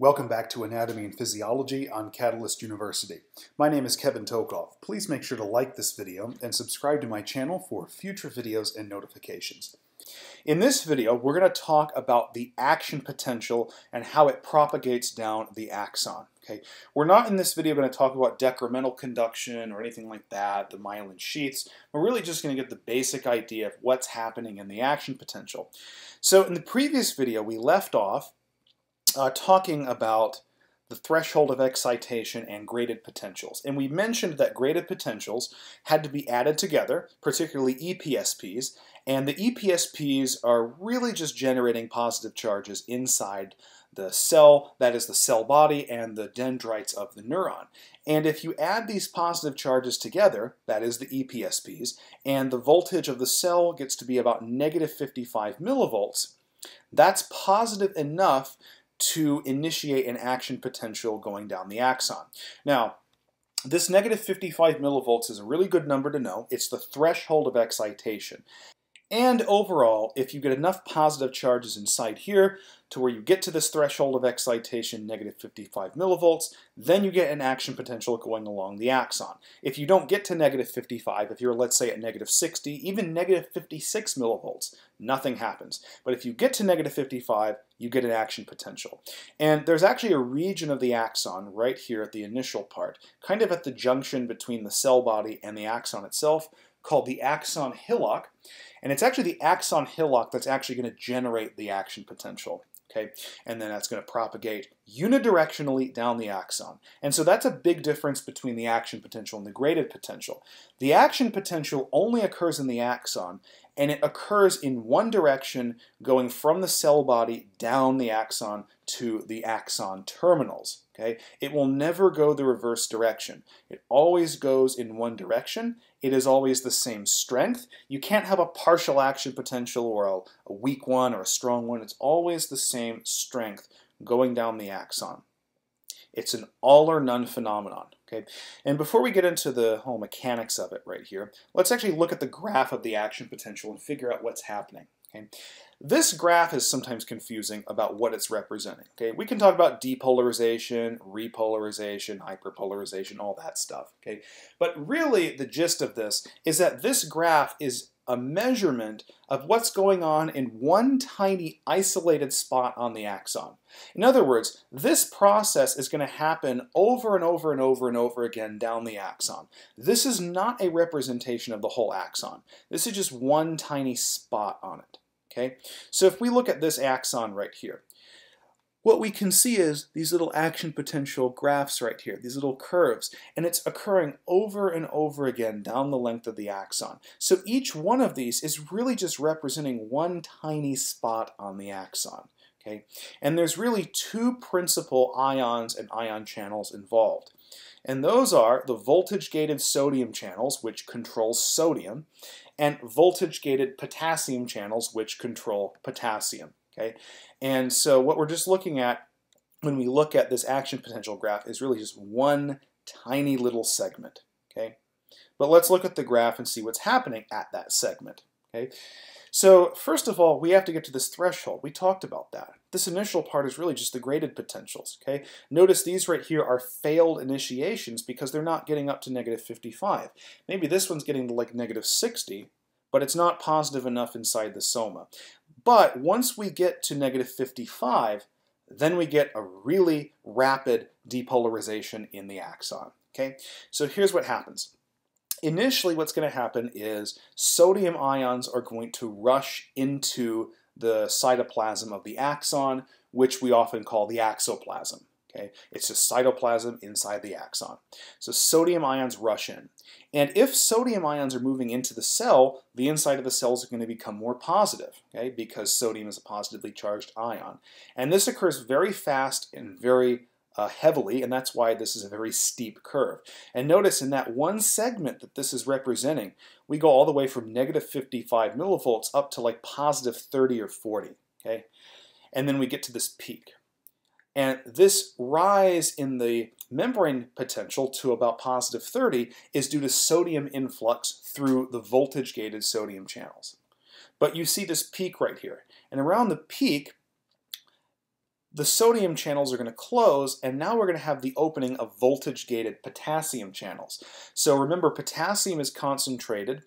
Welcome back to Anatomy and Physiology on Catalyst University. My name is Kevin Tokoph. Please make sure to like this video and subscribe to my channel for future videos and notifications. In this video, we're going to talk about the action potential and how it propagates down the axon. Okay, We're not in this video going to talk about decremental conduction or anything like that, the myelin sheaths. We're really just going to get the basic idea of what's happening in the action potential. So in the previous video, we left off uh, talking about the threshold of excitation and graded potentials. And we mentioned that graded potentials had to be added together, particularly EPSPs, and the EPSPs are really just generating positive charges inside the cell, that is the cell body, and the dendrites of the neuron. And if you add these positive charges together, that is the EPSPs, and the voltage of the cell gets to be about negative 55 millivolts, that's positive enough to initiate an action potential going down the axon. Now, this negative 55 millivolts is a really good number to know. It's the threshold of excitation. And overall, if you get enough positive charges inside here to where you get to this threshold of excitation, negative 55 millivolts, then you get an action potential going along the axon. If you don't get to negative 55, if you're, let's say, at negative 60, even negative 56 millivolts, nothing happens. But if you get to negative 55, you get an action potential. And there's actually a region of the axon right here at the initial part, kind of at the junction between the cell body and the axon itself, called the axon hillock. And it's actually the axon hillock that's actually going to generate the action potential. Okay, and then that's going to propagate unidirectionally down the axon. And so that's a big difference between the action potential and the graded potential. The action potential only occurs in the axon, and it occurs in one direction going from the cell body down the axon to the axon terminals. Okay? It will never go the reverse direction. It always goes in one direction. It is always the same strength. You can't have a partial action potential or a, a weak one or a strong one. It's always the same strength going down the axon. It's an all or none phenomenon. Okay, and before we get into the whole mechanics of it right here, let's actually look at the graph of the action potential and figure out what's happening. Okay, this graph is sometimes confusing about what it's representing. Okay, we can talk about depolarization, repolarization, hyperpolarization, all that stuff. Okay, but really the gist of this is that this graph is a measurement of what's going on in one tiny isolated spot on the axon. In other words, this process is going to happen over and over and over and over again down the axon. This is not a representation of the whole axon. This is just one tiny spot on it. Okay, so if we look at this axon right here, what we can see is these little action potential graphs right here, these little curves, and it's occurring over and over again down the length of the axon. So each one of these is really just representing one tiny spot on the axon. Okay, and there's really two principal ions and ion channels involved. And those are the voltage-gated sodium channels, which control sodium, and voltage-gated potassium channels, which control potassium. Okay, and so what we're just looking at when we look at this action potential graph is really just one tiny little segment. Okay, but let's look at the graph and see what's happening at that segment. Okay, so first of all, we have to get to this threshold. We talked about that. This initial part is really just the graded potentials. Okay, notice these right here are failed initiations because they're not getting up to negative 55. Maybe this one's getting to like negative 60, but it's not positive enough inside the soma. But once we get to negative 55, then we get a really rapid depolarization in the axon. Okay, so here's what happens. Initially, what's going to happen is sodium ions are going to rush into the cytoplasm of the axon, which we often call the axoplasm. Okay, It's just cytoplasm inside the axon. So sodium ions rush in. And if sodium ions are moving into the cell, the inside of the cells are going to become more positive, okay, because sodium is a positively charged ion. And this occurs very fast and very uh, heavily, and that's why this is a very steep curve. And notice in that one segment that this is representing, we go all the way from negative 55 millivolts up to like positive 30 or 40, okay? And then we get to this peak. And this rise in the membrane potential to about positive 30 is due to sodium influx through the voltage-gated sodium channels. But you see this peak right here. And around the peak, the sodium channels are going to close, and now we're going to have the opening of voltage-gated potassium channels. So remember, potassium is concentrated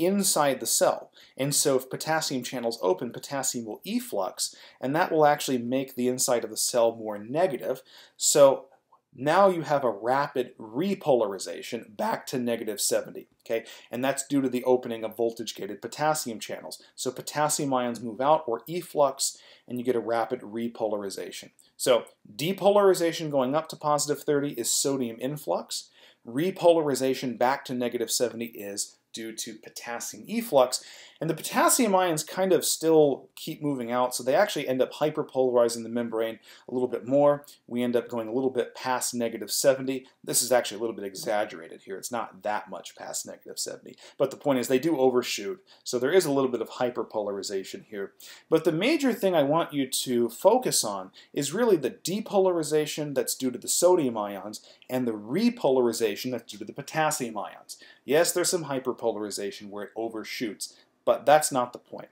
inside the cell. And so if potassium channels open, potassium will efflux, and that will actually make the inside of the cell more negative. So now you have a rapid repolarization back to negative 70, okay? And that's due to the opening of voltage-gated potassium channels. So potassium ions move out or efflux, and you get a rapid repolarization. So depolarization going up to positive 30 is sodium influx. Repolarization back to negative 70 is due to potassium efflux. And the potassium ions kind of still keep moving out, so they actually end up hyperpolarizing the membrane a little bit more. We end up going a little bit past negative 70. This is actually a little bit exaggerated here. It's not that much past negative 70. But the point is they do overshoot, so there is a little bit of hyperpolarization here. But the major thing I want you to focus on is really the depolarization that's due to the sodium ions and the repolarization that's due to the potassium ions. Yes, there's some hyperpolarization where it overshoots, but that's not the point.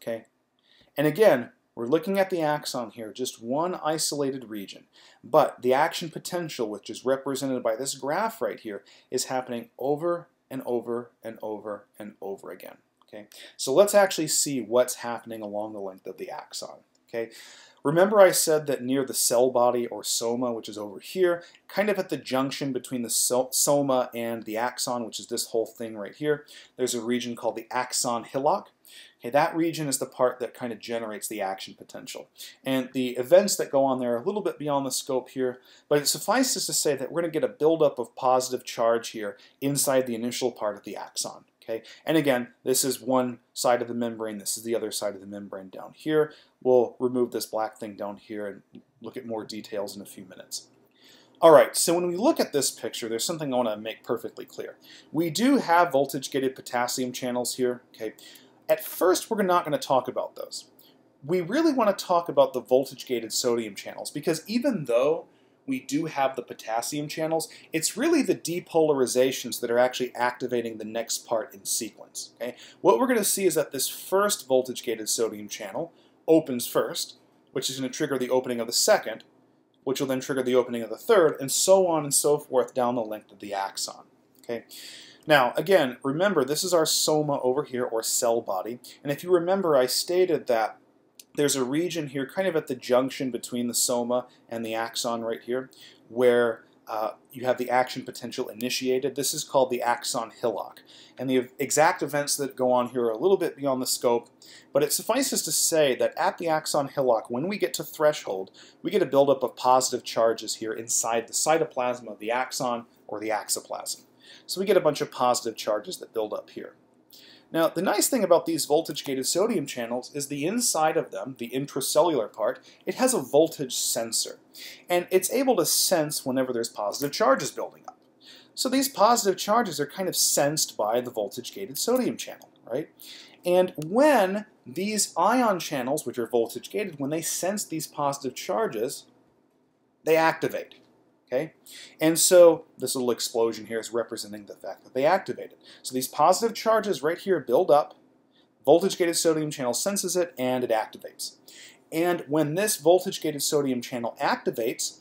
Okay? And again, we're looking at the axon here, just one isolated region. But the action potential, which is represented by this graph right here, is happening over and over and over and over again. Okay, so let's actually see what's happening along the length of the axon. Okay, remember I said that near the cell body or soma, which is over here, kind of at the junction between the soma and the axon, which is this whole thing right here, there's a region called the axon hillock. Okay, that region is the part that kind of generates the action potential. And the events that go on there are a little bit beyond the scope here, but it suffices to say that we're going to get a buildup of positive charge here inside the initial part of the axon. Okay, and again, this is one side of the membrane, this is the other side of the membrane down here. We'll remove this black thing down here and look at more details in a few minutes. All right, so when we look at this picture, there's something I want to make perfectly clear. We do have voltage-gated potassium channels here, okay? At first, we're not going to talk about those. We really want to talk about the voltage-gated sodium channels because even though we do have the potassium channels, it's really the depolarizations that are actually activating the next part in sequence. Okay? What we're going to see is that this first voltage-gated sodium channel opens first, which is going to trigger the opening of the second, which will then trigger the opening of the third, and so on and so forth down the length of the axon. Okay? Now, again, remember, this is our soma over here, or cell body, and if you remember, I stated that there's a region here kind of at the junction between the soma and the axon right here where uh, you have the action potential initiated. This is called the axon hillock. And the exact events that go on here are a little bit beyond the scope, but it suffices to say that at the axon hillock, when we get to threshold, we get a buildup of positive charges here inside the cytoplasm of the axon or the axoplasm. So we get a bunch of positive charges that build up here. Now, the nice thing about these voltage-gated sodium channels is the inside of them, the intracellular part, it has a voltage sensor. And it's able to sense whenever there's positive charges building up. So these positive charges are kind of sensed by the voltage-gated sodium channel, right? And when these ion channels, which are voltage-gated, when they sense these positive charges, they activate. Okay? And so this little explosion here is representing the fact that they activated. So these positive charges right here build up, voltage-gated sodium channel senses it, and it activates. And when this voltage-gated sodium channel activates,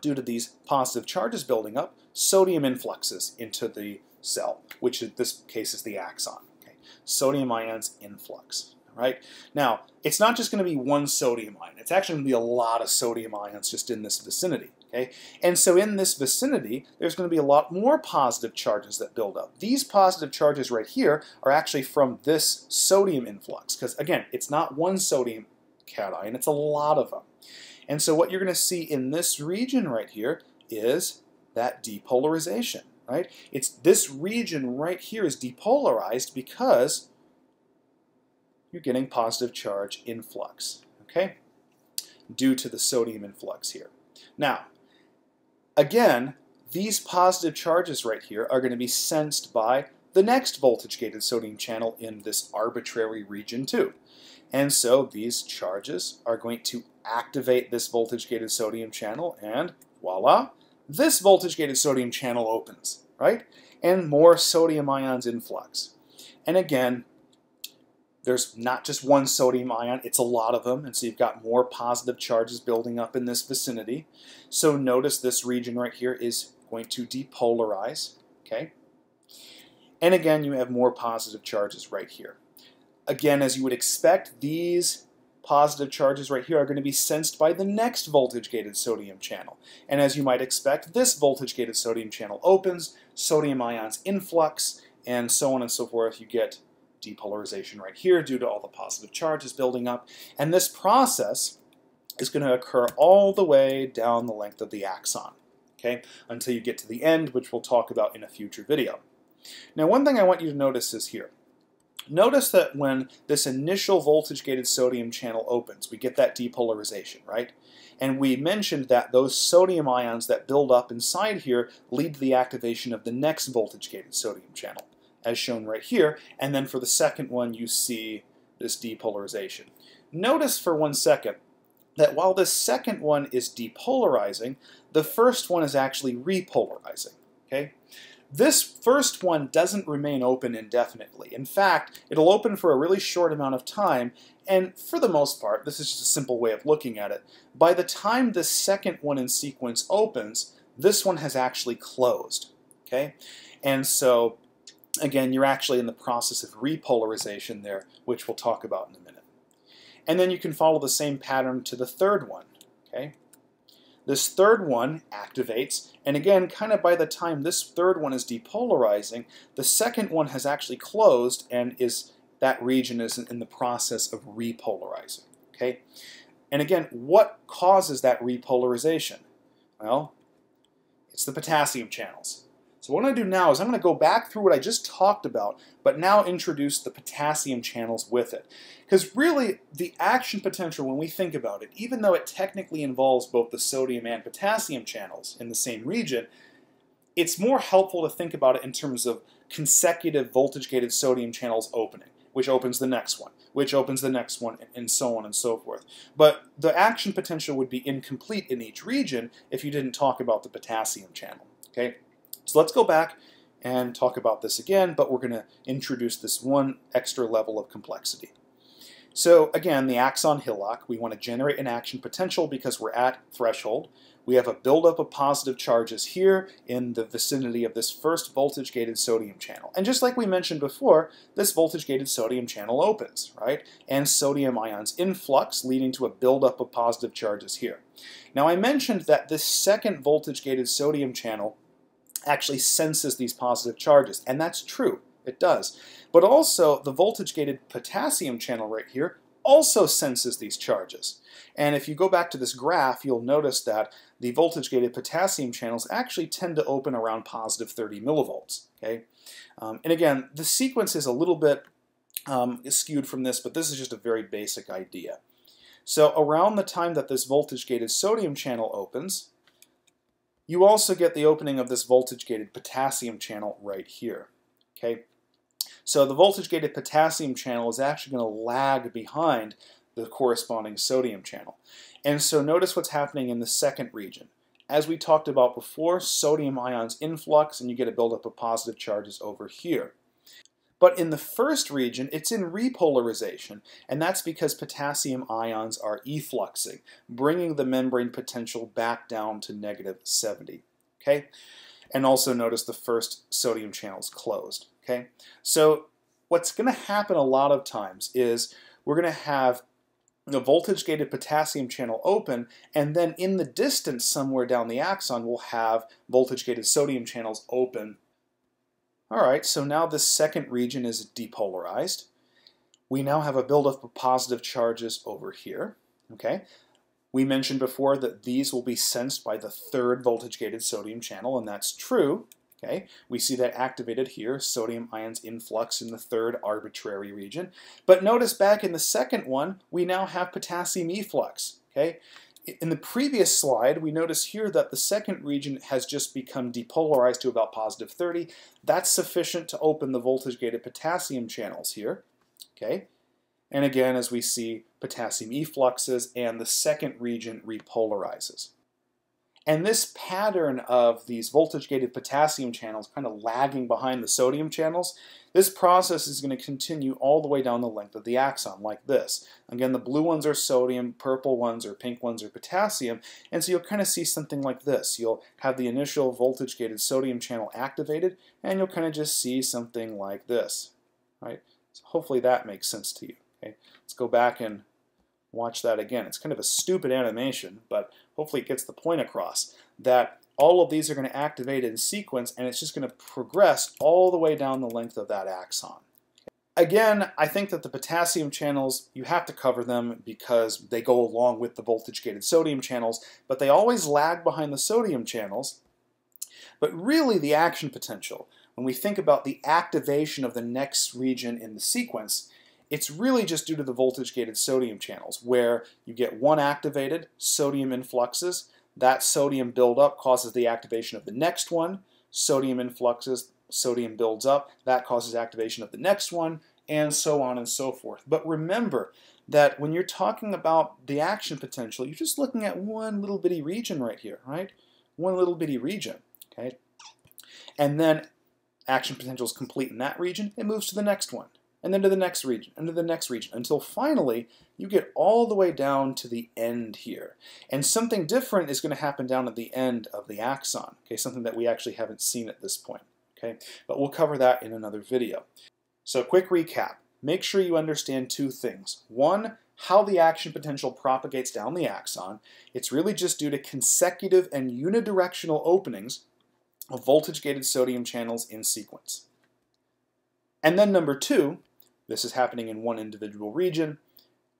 due to these positive charges building up, sodium influxes into the cell, which in this case is the axon. Okay? Sodium ions influx right? Now, it's not just going to be one sodium ion. It's actually going to be a lot of sodium ions just in this vicinity, okay? And so in this vicinity, there's going to be a lot more positive charges that build up. These positive charges right here are actually from this sodium influx, because again, it's not one sodium cation, it's a lot of them. And so what you're going to see in this region right here is that depolarization, right? It's this region right here is depolarized because you're getting positive charge influx, okay? Due to the sodium influx here. Now, again, these positive charges right here are going to be sensed by the next voltage-gated sodium channel in this arbitrary region too. And so these charges are going to activate this voltage-gated sodium channel and voila, this voltage-gated sodium channel opens, right? And more sodium ions influx. And again, there's not just one sodium ion, it's a lot of them, and so you've got more positive charges building up in this vicinity. So notice this region right here is going to depolarize, okay? And again, you have more positive charges right here. Again, as you would expect, these positive charges right here are going to be sensed by the next voltage-gated sodium channel. And as you might expect, this voltage-gated sodium channel opens, sodium ions influx, and so on and so forth. You get depolarization right here due to all the positive charges building up. And this process is going to occur all the way down the length of the axon, okay, until you get to the end, which we'll talk about in a future video. Now, one thing I want you to notice is here. Notice that when this initial voltage-gated sodium channel opens, we get that depolarization, right? And we mentioned that those sodium ions that build up inside here lead to the activation of the next voltage-gated sodium channel, as shown right here. And then for the second one, you see this depolarization. Notice for one second that while this second one is depolarizing, the first one is actually repolarizing. Okay? This first one doesn't remain open indefinitely. In fact, it'll open for a really short amount of time, and for the most part, this is just a simple way of looking at it, by the time the second one in sequence opens, this one has actually closed. Okay? And so, again, you're actually in the process of repolarization there, which we'll talk about in a minute. And then you can follow the same pattern to the third one. Okay? This third one activates, and again, kind of by the time this third one is depolarizing, the second one has actually closed and is that region is in the process of repolarizing. Okay? And again, what causes that repolarization? Well, it's the potassium channels. So what I'm going to do now is I'm going to go back through what I just talked about, but now introduce the potassium channels with it. Because really, the action potential, when we think about it, even though it technically involves both the sodium and potassium channels in the same region, it's more helpful to think about it in terms of consecutive voltage-gated sodium channels opening, which opens the next one, which opens the next one, and so on and so forth. But the action potential would be incomplete in each region if you didn't talk about the potassium channel. Okay? So let's go back and talk about this again, but we're going to introduce this one extra level of complexity. So again, the axon hillock, we want to generate an action potential because we're at threshold. We have a buildup of positive charges here in the vicinity of this first voltage-gated sodium channel. And just like we mentioned before, this voltage-gated sodium channel opens, right? And sodium ions influx, leading to a buildup of positive charges here. Now I mentioned that this second voltage-gated sodium channel actually senses these positive charges. And that's true, it does. But also, the voltage-gated potassium channel right here also senses these charges. And if you go back to this graph, you'll notice that the voltage-gated potassium channels actually tend to open around positive 30 millivolts. Okay, um, And again, the sequence is a little bit um, skewed from this, but this is just a very basic idea. So around the time that this voltage-gated sodium channel opens, you also get the opening of this voltage-gated potassium channel right here. Okay, So the voltage-gated potassium channel is actually going to lag behind the corresponding sodium channel. And so notice what's happening in the second region. As we talked about before, sodium ions influx and you get a buildup of positive charges over here. But in the first region, it's in repolarization, and that's because potassium ions are effluxing, bringing the membrane potential back down to negative 70. Okay? And also notice the first sodium channel is closed. Okay? So what's going to happen a lot of times is we're going to have the voltage-gated potassium channel open, and then in the distance somewhere down the axon, we'll have voltage-gated sodium channels open all right, so now this second region is depolarized. We now have a buildup of positive charges over here. Okay, we mentioned before that these will be sensed by the third voltage-gated sodium channel, and that's true. Okay, we see that activated here, sodium ions influx in the third arbitrary region. But notice back in the second one, we now have potassium efflux. Okay, in the previous slide, we notice here that the second region has just become depolarized to about positive 30. That's sufficient to open the voltage-gated potassium channels here. Okay, And again, as we see, potassium effluxes and the second region repolarizes. And this pattern of these voltage-gated potassium channels kind of lagging behind the sodium channels, this process is going to continue all the way down the length of the axon, like this. Again, the blue ones are sodium, purple ones or pink ones are potassium, and so you'll kind of see something like this. You'll have the initial voltage-gated sodium channel activated, and you'll kind of just see something like this. Right? So hopefully that makes sense to you. Okay? Let's go back and watch that again. It's kind of a stupid animation, but hopefully it gets the point across that all of these are going to activate in sequence and it's just going to progress all the way down the length of that axon. Again, I think that the potassium channels, you have to cover them because they go along with the voltage-gated sodium channels, but they always lag behind the sodium channels. But really the action potential, when we think about the activation of the next region in the sequence, it's really just due to the voltage-gated sodium channels, where you get one activated, sodium influxes, that sodium buildup causes the activation of the next one, sodium influxes, sodium builds up, that causes activation of the next one, and so on and so forth. But remember that when you're talking about the action potential, you're just looking at one little bitty region right here, right? One little bitty region, okay? And then action potential is complete in that region, it moves to the next one and then to the next region, and to the next region, until finally you get all the way down to the end here. And something different is going to happen down at the end of the axon, okay, something that we actually haven't seen at this point. Okay, but we'll cover that in another video. So quick recap. Make sure you understand two things. One, how the action potential propagates down the axon. It's really just due to consecutive and unidirectional openings of voltage-gated sodium channels in sequence. And then number two, this is happening in one individual region.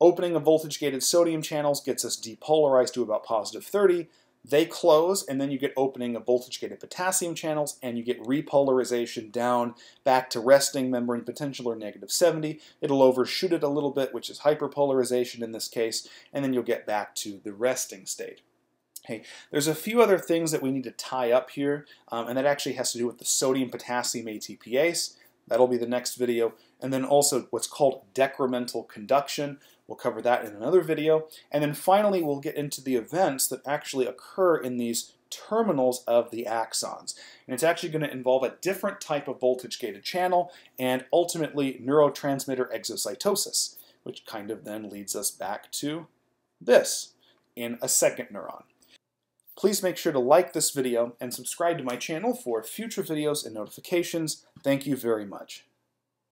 Opening of voltage-gated sodium channels gets us depolarized to about positive 30. They close, and then you get opening of voltage-gated potassium channels, and you get repolarization down back to resting membrane potential or negative 70. It'll overshoot it a little bit, which is hyperpolarization in this case, and then you'll get back to the resting state. Hey, there's a few other things that we need to tie up here, um, and that actually has to do with the sodium-potassium ATPase. That'll be the next video. And then also what's called decremental conduction. We'll cover that in another video. And then finally, we'll get into the events that actually occur in these terminals of the axons. And it's actually going to involve a different type of voltage-gated channel and ultimately neurotransmitter exocytosis, which kind of then leads us back to this in a second neuron. Please make sure to like this video and subscribe to my channel for future videos and notifications. Thank you very much.